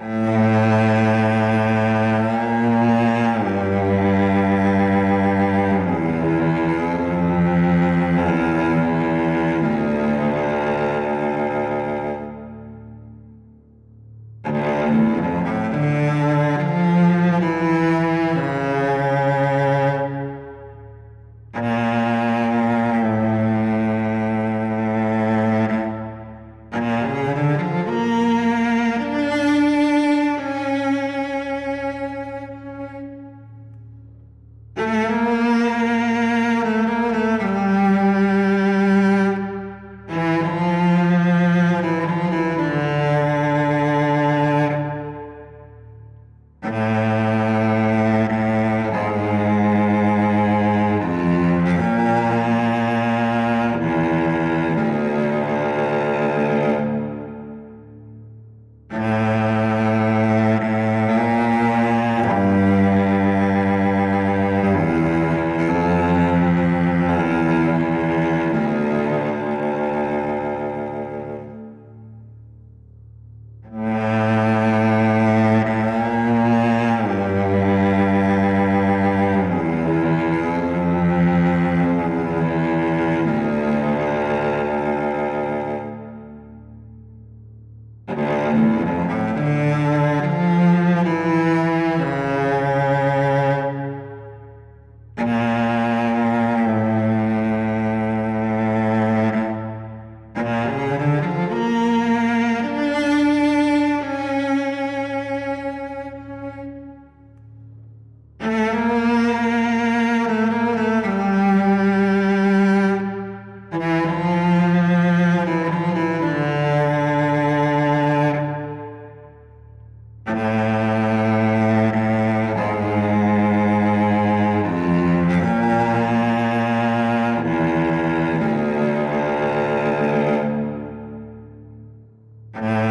Mm-hmm. Uh,